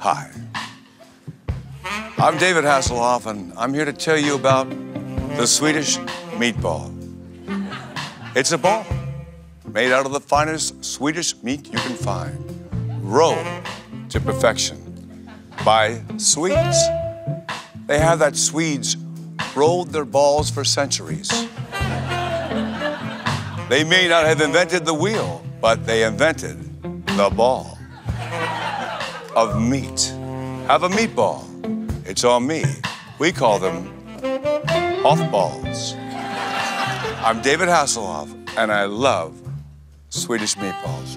Hi. I'm David Hasselhoff, and I'm here to tell you about the Swedish meatball. It's a ball made out of the finest Swedish meat you can find, rolled to perfection by Swedes. They have that Swedes rolled their balls for centuries. They may not have invented the wheel, but they invented the ball of meat. Have a meatball. It's on me. We call them Hoff balls. I'm David Hasselhoff, and I love Swedish meatballs.